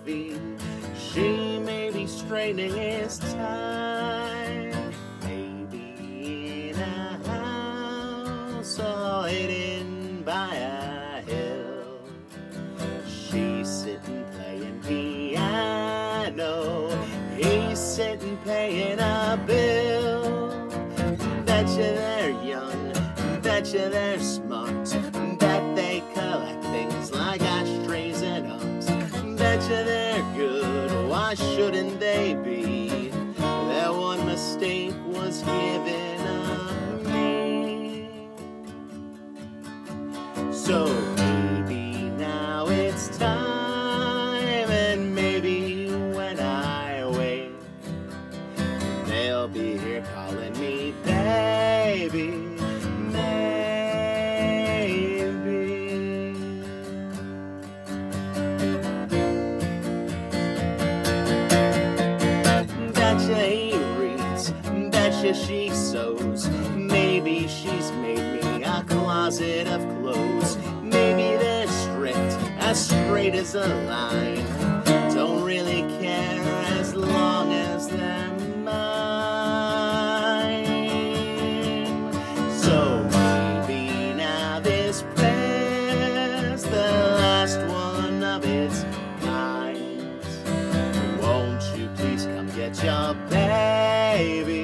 coffee. She may be straining his tie. Maybe in a house or hidden by a hill. She's sitting playing piano. He's sitting paying a bill. Betcha they're young, betcha they're smart. Why shouldn't they be? Their one mistake was giving up me. So maybe now it's time, and maybe when I wake, they'll be here calling me baby. she sews. Maybe she's made me a closet of clothes. Maybe they're strict as straight as a line. Don't really care as long as they're mine. So maybe now this prayer's the last one of its kind. Won't you please come get your baby?